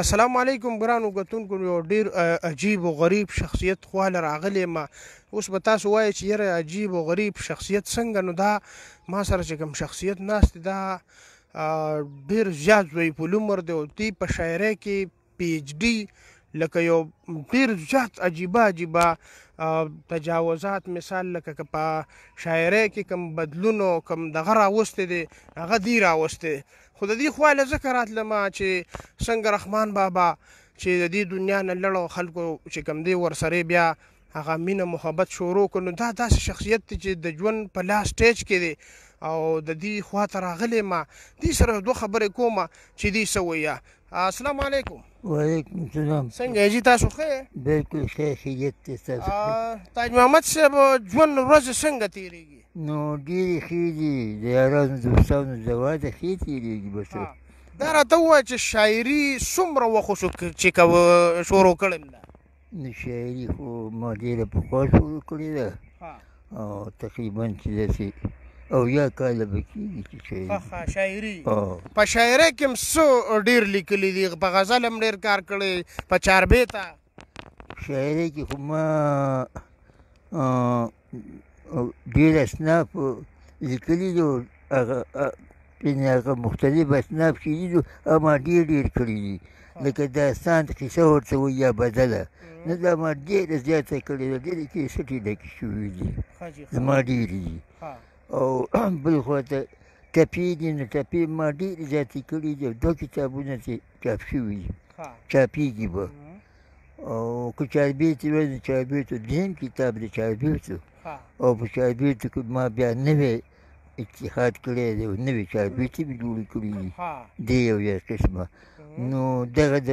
السلام علیکم ګرانو کتونکو یو ډیر عجیب او غریب شخصیت خواله راغلی ما اوس به تاسو وایي چې یره عجیب او غریب شخصیت څنګه نو دا ما سره چې کوم شخصیت ناست دا ډیر زیات وی په لمر دی او دی په شاعرۍ کې پی ایچ ډی لکه یو ډیر زیات عجیبه عجیبه تجاوزات مثال لکه که په شاعرۍ کې کوم بدلون او کوم دغه راوستې دی هغه دی راوستې خو د دې خواله ځکه راتلم چې څنګه رحمان بابا چې د دې دنیا نه لړ او خلکو چې کم دی ورسره بیا هغه مینه محبت شروع کړو دا داسې شخصیت دی چې د ژوند په لا سټیج کې دی او د دې خواته راغلی ما دې سره دوه خبرې کوم چې دې څه وایه السلام علیکم وعلیکم السلام څنګه یې جی تاسو ښه یې بلکل ښه خیریت دی تاسو تاج محمد صاحب ژوند ورځې څنګه تېرېږي نو ډېرې ښې دي د یارانو دوستانو د واده ښې تېرېږي بس دا راته ووایه چې شاعري څومره وخت شو چې کوه شروع کړم ده نو شاعري خو ما ډېره پخوا شروع کړې ده او تقریبا چې داسې او یا کاله به کېږي چې شاعري شاعري په شاعرۍ کې هم څه ډېر لیکلي دي په غزل هم ډېر کار کړی په چاربېته شاعرۍ کې خو ما او ډېر اسناف لیکلي دي هغه یعنې هغه مختلف اسناف چې دي هغه ما ډېر ډېر کړي دي لکه داستان قصه ورته وایي یا بدله نه دا ما ډېره زیاته کړې ده ډېرې کیسټې ډکې شوي دي زما ډېرې دي او بل خوا ته ټپې دي نو ټپې ما ډېرې زیاتې کړي دي دوه کتابونه چې چاپ شوي دي چاپېږي به او که چاربیت وای نو چاربیت دین کتاب دی چاربیت او په چاربیت کې ما بیا نوې اتحاد کړی دی او نوې چاربیت به جوړ کړی دی دی یو یا قسمه نو دغه د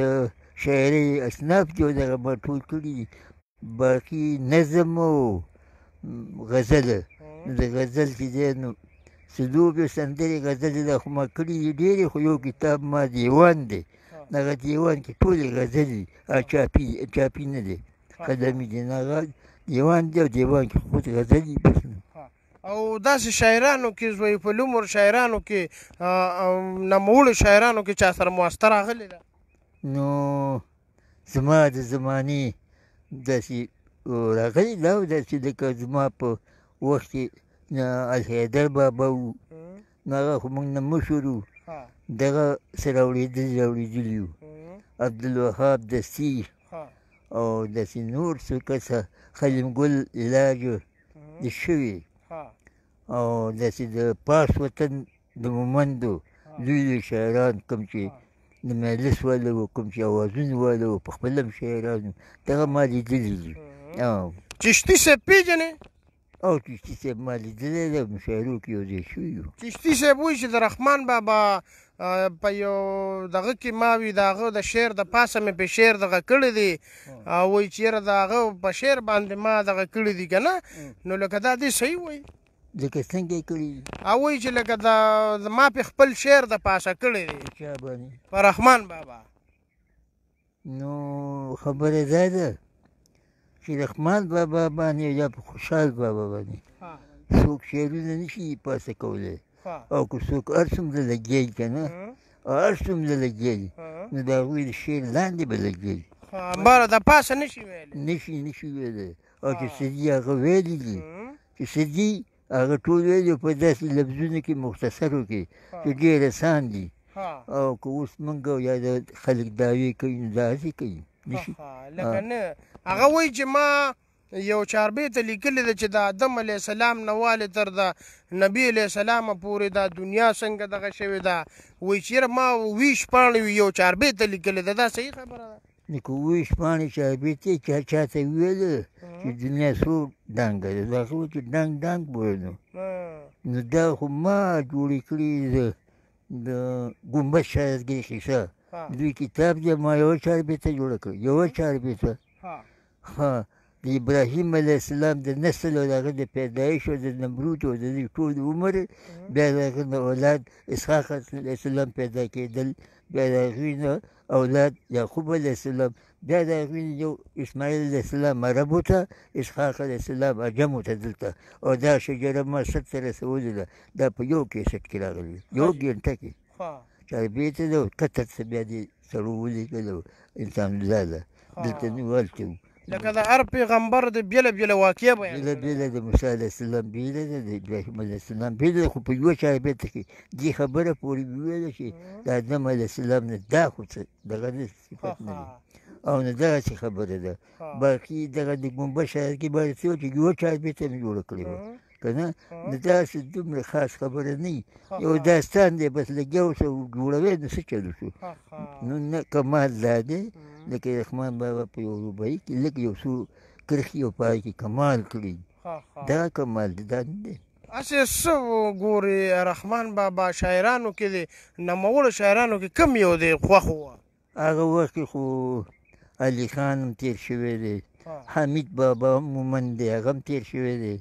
شاعري اصناف دی دغه ما ټول کړی دی باقي نظم او غزل نو د غزل چې دی نو څلور سندرې غزلې دا خو ما کړي دي ډېرې خو یو کتاب ما دیوان دی دغه دیوان کې ټولې غزلې چاپي چاپي نه دی قدمي دی نه دیوان دی او دیوان کې خود غزلې بس نه او داسې شاعرانو کې زوی په لومر شاعرانو کې نموړو شاعرانو کې چا سره مواسطه راغلې ده نو زما د زمانې داسې راغلي دا داسې لکه زما په وخت کې الحیدر بابا و هغه خو موږ نه مشر وو دغه څه راوړېدلي راوړېدلي یو عبدالوهاب دستي او داسې نور څو کسه خلیم ګل علاج د شوي او داسې د پاس وطن د مومندو لوی لوی شاعران کوم چې د مجلس والا و کوم چې اوازونه والا و په خپله هم شاعران دغه ما لیدلي دي چشتي صاحب پېژنې او چشتي صاحب ما لیدلی دی مشاعرو کې یو ځای شوي یو چشتي صاحب وایي چې د رحمان بابا په یو دغه کې ما وی داغه د شعر د پاسه مې په شعر دغه کړی دی او وایي چې یاره داغه په شعر باندې ما دغه کړی دی که نه نو لکه دا دې صحیح وایي ځکه څنګه یې کړي او وایي چې لکه دا ما په خپل شعر د پاسه کړی دی په رحمان بابا نو خبره دا ده چې رحمان بابا باندې یا په خوشحال بابا باندې څوک شعرونه نشي پاسه کولی او که څوک هر څومره لګېږي که نه او هر څومره لګېږي نو د هغوی د شعر لاندې به لګېږي باره د پاسه نشي ویلی نشي نشي ویلی او چې څه دي هغه ویلي دي چې څه دي هغه ټول ویلي په داسې لفظونو کې مختصرو کې چې ډېر اسان دي او که اوس موږ یا د خلک دعوې کوي نو داسې کوي نشي لکه نه هغه وایي چې ما یو چاربې ته لیکلي ده چې د آدم علیه السلام نه والې تر د نبی علیه السلام پورې دا دنیا څنګه دغه شوې ده وایي چېرې ما ویش پاڼې یو چاربې ته لیکلې ده دا صحیح خبره ده د کووي شپاڼې چاربیتې چا چا ته ویلې چې دنیا څو ډنګه ده دا خو چې ډنګ ډنګ بولنو نو دا خو ما جوړې کړي ده د ګمبه شاید کې کیسه دوی کتاب دی ما یو چار بیته جوړ کړ یو چار بیته ها د ابراهیم علیه السلام د نسل او هغه د پیدایش او د نمرود او د دې ټول عمر بیا د هغه نه اولاد اسحاق علیه السلام پیدا کېدل بیا د هغوی نه اولاد یعقوب علیه السلام بیا د هغوی نه یو اسماعیل علیه السلام عربو ته اسحاق علیه السلام عجمو ته دلته او دا شجره ما سر ته رسولې ده دا په یو کیسټ کې راغلي یو ګنټه کې تربیې ته د قطر څه بیا دې سړو ولیکل انسان الله ده دلته نه ورته وو لکه د هر پیغمبر د بیله بیله واقعه بیان بیله بیله د موسی علیه السلام بیله ده د ابراهیم علیه السلام بیله خو په یوه شربت کې دې خبره پورې ویل شي د آدم علیه السلام نه دا خو څه دغه نه صفت نه دی او نه دغه څه خبره ده باقي دغه د ګنبه شهر کې باید څه چې یوه شربت یې جوړه کړې وه کنه نو دا چې دومره خاص خبره نه یو داستان دی بس لګیا اوسه جوړوي نو څه چل شو نو نه کمال دا دی لکه رحمان بابا په یو روبایي کې لږ یو څو کرښې او پای کې کمال کړي دا کمال دی دا نه دی اسې څه ګوري رحمان بابا شاعرانو کې دی نوموړو شاعرانو کې کم یو دی خوښ وه هغه وخت کې خو علي خان هم تیر شوی دی حمید بابا هم مومن دی هغه هم تیر شوی دی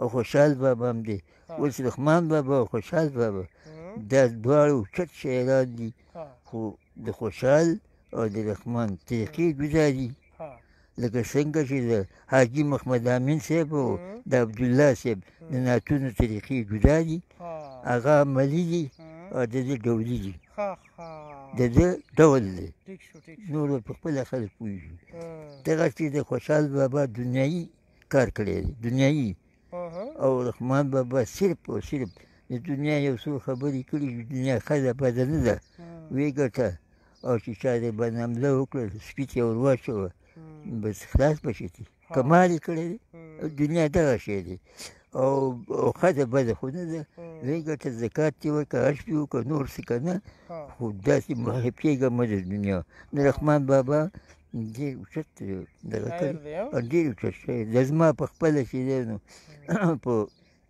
او خوشحال بابا هم دی اوس رحمان بابا او خوشحال بابا دا دواړه اوچت شاعران دي خو د خوشحال او د رحمان طریقې ګذاري لکه څنګه چې د حاجي محمد امین صاحب او د عبدالله صاحب د نعتونو طریقې جدا دي هغه عملي دي او د ده ډولي دي د ده ډول دی نور به په خپله خلک پوهېږي دغه چې د خوشحال بابا دنیایي کار کړی دی دنیایي او رحمان بابا صرف او صرف د دنیا یو څو خبرې کړي د دنیا ښځه بده نه ده ویې ګټه او چې چا د باندې حمله وکړه سپي ته یې ور واچوه بس خلاص به شي کمال یې کړی دی دنیا دغه شی دی او ښځه بده خو نه ده ویې ګټه زکات یې وکړه عرش یې وکړه نور څه که نه خو داسې محب کېږه مه د دنیا د رحمان بابا ډېر اوچت دی دغه شاعر کړی دی ها؟ او ډېر اوچت شوی د زما په خپله چې دی نو په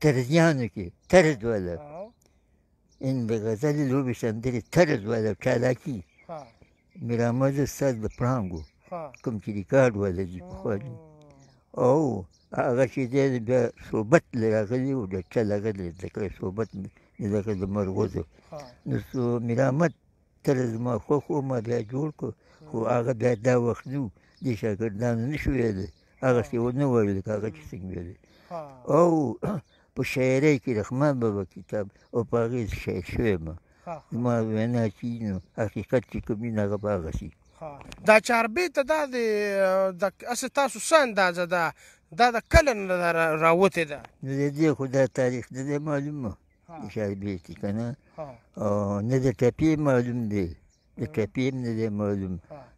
طرزیانو کې طرز والا ها، ان د غزل لوبې سندرې طرز والا چالاکي ها، میرامد استاد د پړانګو ها. کوم چې ریکارډ والا دي پخوا دي او هغه چې دی د بیا صحبت له راغلي او د چل هغه د زده کړې صحبت د دغه د مرغوزو ها. نو سو میرامد تره زما خوښ و ما بیا جوړ کړ خو هغه بیا دا وخت نه و دې شاګردانو نه شو ویلی هغسې ونه وایي لکه هغه چې څنګه ویلی او په شاعرۍ کې رحمان بابا کتاب او په هغې زه شاعر شوی یم زما وینا چې نو حقیقت چې کوم وي هغه به هغسې دا چاربې ته دا د هسې تاسو څه اندازه ده دا د کله نه راوتې ده نو د دې خو دا تاریخ نه دی معلومه شاید دی چې که نه او نه د ټپې معلوم دی د ټپې نه دی معلوم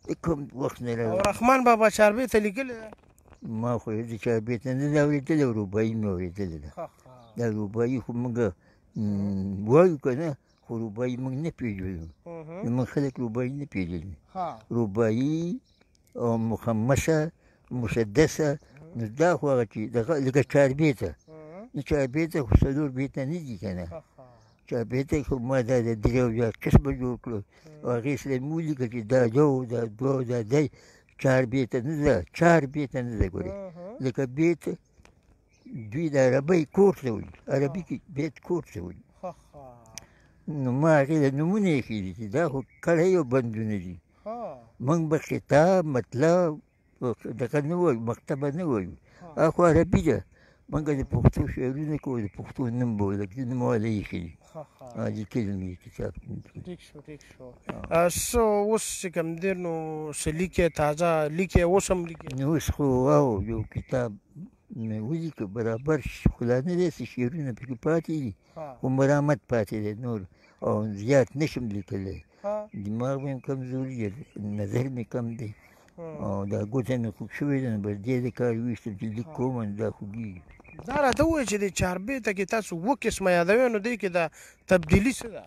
د کوم وخت نه راځي رحمان بابا چاربې ته لیکلی ما خو د چاربې ته نه ده اورېدلې روبایي مې اورېدلې ده دا روبایي خو موږ وایو که نه خو روبایي موږ نه پېژنو موږ خلک روبایي نه پېژني روبایي او مخمشه مسدسه نو دا خو هغه چې دغه لکه چاربیته نو چاربیته خو څلور بیته نه دي که نه چاربیته خو ما دا د درې او دا قسمه جوړ کړو او هغې سره مې ولیکه چې دا یو دا دوه دا دی چاربیته نه ده چاربیته نه ده ګورې لکه بیت دوی د عربۍ کور ته وایي عربي کې بیت کور ته وایي نو ما هغې له نومونه ایښي دي چې دا خو کړۍ او بندونه دي موږ به کتاب مطلب دغه نه وایو مکتب به نه وایو دا خو عربي ده موږ د پښتو شعرونه کوو د پښتو نوم به ولګ د نومواله یې ښیي لیکلي مې کتاب ټیک شو ټیک شو څه اوس چې کوم دی نو څه لیکې تازه لیکې اوس هم لیکې نو اوس خو واو یو کتاب مې ولیکه برابر شي خو لا نه دی څه شعرونه پکې پاتې دي خو مرامت پاتې دی نور او زیات نه شم لیکلی دماغ مې کمزوري دی نظر مې کم دی او دا ګوته مې خوږ شوې ده نو بس دې د کار ویشتم چې لیک کوم نو دا خوږېږي دا راته ووایه چې د چاربېته کې تاسو اووه قسمه یادوئ نو دې کې دا تبدیلي څه ده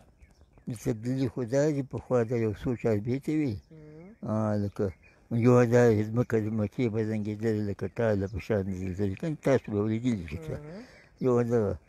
د تبدیلي خو دا چې پخوا دا یو څو چاربېته وي لکه یو دا ځمکه د مکې به زنګېدلې لکه ټاله په شان زلزلې کنه تاسو به اورېدلي چې یو دغه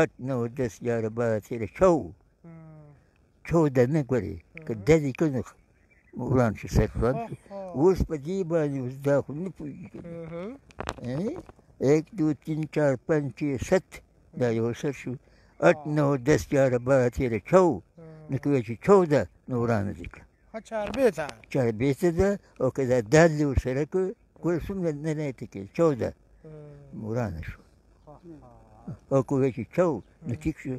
ات نو دس یار با سیر شو شو د نه ګوري که د دې کنه وران شو سر وران شو اوس په دې باندې اوس دا خو نه پوهېږي ایک دو تین چار پنج چھ ست دا یو سر شو ات نو دس یار با سیر شو نو کوی چې شو ده نو وران دي کړه چاربیته ده او که دا دال دې ورسره کړ ګوره څومره نه نه ټکې چو ده ورانه شو او که وایي چې چو نو ټیک شو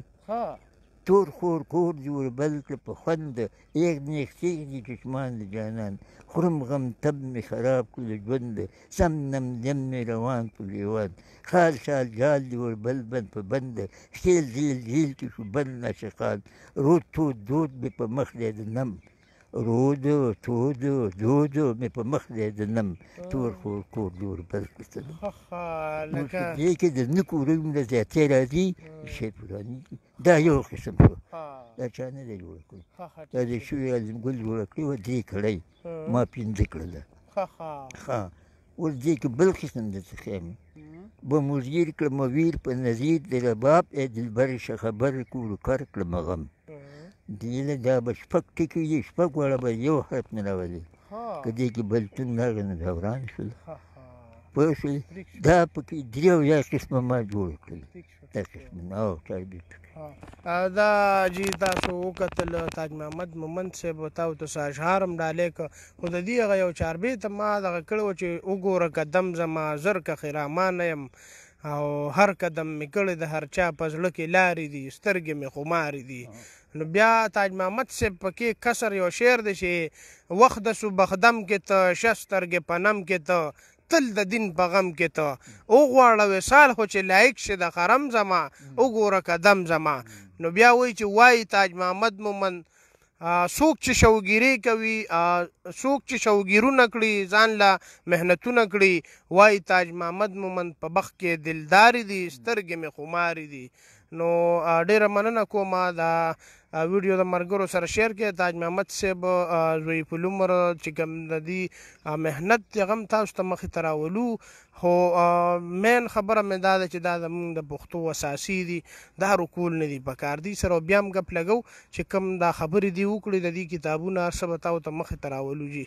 تور خور کور دې وربل کړ په خوند ده ایغ نیغ تیغ دې چشمان د جانان خورم غم تب مې خراب کړ د ژوند ده سم نم جم مې روان په لیوان خال شال جال دی ور بل بند په بند شیل زیل جیل کې شو بند نشقال رود تود دود مې په مخ دی د نم رود تود دود مې په مخ دی د نم تور خور کور دی ور بل لکه دې کې د نکو روم د زیاتې راځي شی پورانی دا یو قسم شو دا چا نه دی جوړ کړی دا د شوی اعظم ګل جوړ کړی و دې کړی ما پنځه کړل ښه ښه ښه اوس دې کې بل قسم د څه خیم به مزیر کړم ویر په نظیر د رباب ای دلبر شه خبر کور کر کړم غم دې له دا به شپږ ټکي دي شپږ واړه به یو حرف نه راولي که دې کې بلتون راغی نو دا وران شول پوه شوې دا پکې درې اویا قسمه ما جوړ کړل دا جی تاسو وکتل تاج محمد مومند صاحب تاو ته اشعار هم ډالې ک خو د دې هغه یو چاربې ته ما دغه کړو چې وګوره قدم زما زر که خرامان یم او هر قدم مې کړی د هر چا په زړه کې لارې دي سترګې مې خمارې دي نو بیا تاج محمد صاحب پکې کسر یو شعر دی چې وخت د صبح خدم کې ته شسترګې پنم کې ته تل د دین په غم کې ته وغواړه وصال خو چې لایق شې د خرم زما وګوره که دم زما نو بیا وایي چې وایي تاج محمد مومند څوک چې شوګیرې کوي څوک چې شوګیرونه کړي ځان له محنتونه کړي وایي تاج محمد مومند په بخت کې دلدارې دي سترګې مې خمارې دي نو ډیره مننه کوم دا ویډیو د مرګرو سره شیر کې تاج محمد صاحب زوی په لومر چې کوم د دی مهنت د غم تاسو ته مخې تراولو هو مین خبره مې دا ده چې دا زمونږ د پښتو اساسي دي دا رکول نه دي په کار دي سره بیا هم غپ لګو چې کوم دا خبرې دی وکړي د دې کتابونه سبا تاو ته مخې تراولو جی